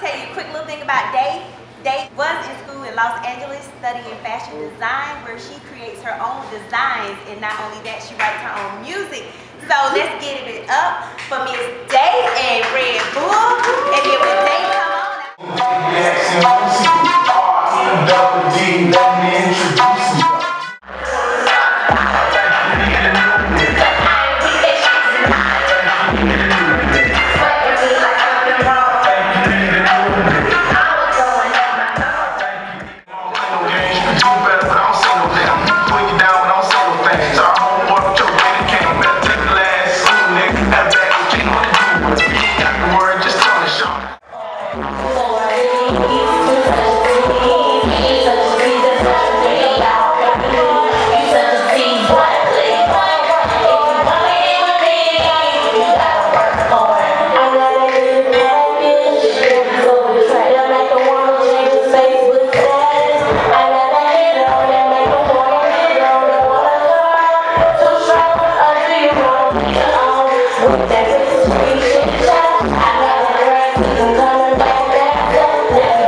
tell you a quick little thing about Day. Day was in school in Los Angeles studying fashion design where she creates her own designs and not only that, she writes her own music. So let's get it up for Miss Day and Red Bull. And then when Day come on, Double D, Come on, baby, come on.